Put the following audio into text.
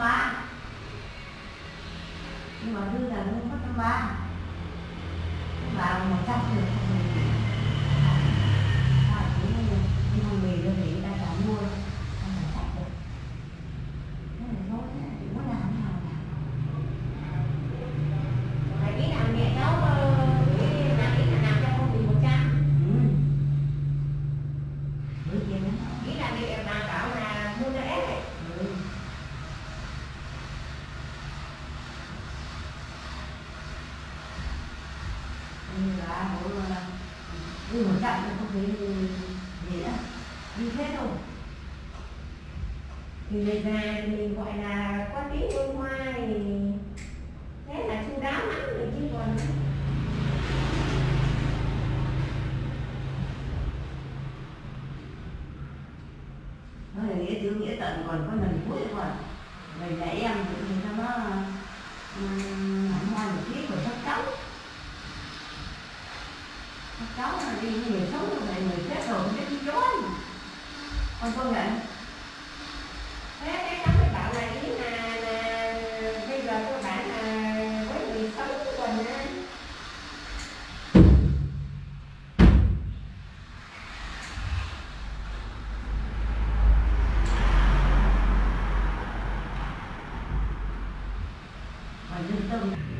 ba. Nhưng mà hư là không có tâm ba. Vào một trăm được như là bố đi một trăm thì không thấy gì đó đi hết rồi. Thì về già thì mình gọi là có tí bông hoa thì thế là chu đáo lắm rồi chứ còn nó là nghĩa chữ nghĩa tận còn có lần cuối còn người nhà em thì nó nó hẳn hoa một tí của các cháu các cháu là đi người sống như này người chết rồi không biết chối con công nhận thế cái cháu mới bảo này ý là, là bây giờ cơ bạn là với người sống của mình á, và nhân tâm